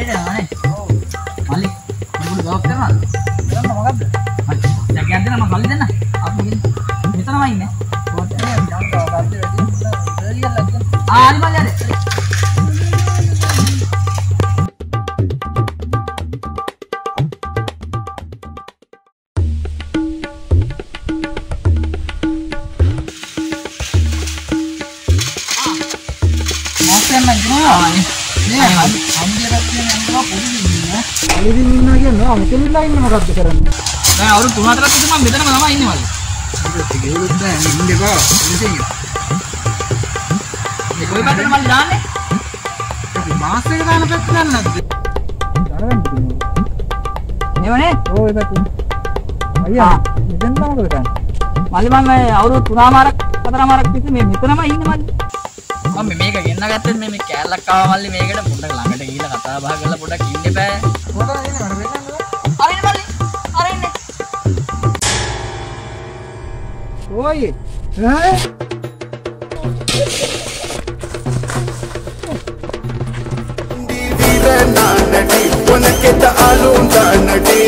වැඩේට යනවානේ. මල්ලි මොකද ජොබ් කරනවද? කරන්න මොකද්ද? ජැකයක් දෙන්න මම කල්ලි දෙන්න. අපි මෙතනම ඉන්නේ. පොත් නේ මම කවදාද වැඩි ඉන්න ලග්න. ආ හරි මල්ලි හරි. මාස්ටර් නම් කියනවා නේ අම්බියකට කියන අම්බලා පොඩි ඉන්නේ. අලිදින් ඉන්නවා කියන්නේ අමුතෙලිලා ඉන්න මොකද්ද කරන්නේ? දැන් අවුරුදු 3-4ක් තිස්සේ මම මෙතනම තමයි ඉන්නේ මල්ලි. ඒක ගෙවලුත් නෑ ඉන්නේ බා. ඉතින් මේ කොයි පැත්තටද මල්ලි දාන්නේ? මාස් එක දාන පැත්ත ගන්නද? දරගන්න තියෙනවා. නෙවනේ. ඕ ඒ පැත්ත. අයියා මෙතෙන් තමයි කරන්නේ. මල්ලි මම මේ අවුරුදු 3මාරක් 4මාරක් තිස්සේ මේ මෙතනම ඉන්නේ මල්ලි. ಮಮ್ಮಿ ಮೇಗ ಏನಾಗತ್ತೆ ಮೇಮಿ ಕೇರಳ ಕಾವಲ್ಲಿ ಮೇಗಡೆ ಬುಡ್ಡಕ್ಕೆ ಲಂಗಡೆ ಇಲ್ಲ ಕಥ ಭಾಗಲ್ಲ ಬುಡ್ಡಕ್ಕೆ ಹಿಂದೆ ಬೇ ಓಯ್ ಉನಕ್ಕೆ ತಾಲೂ ತಾನಟಿ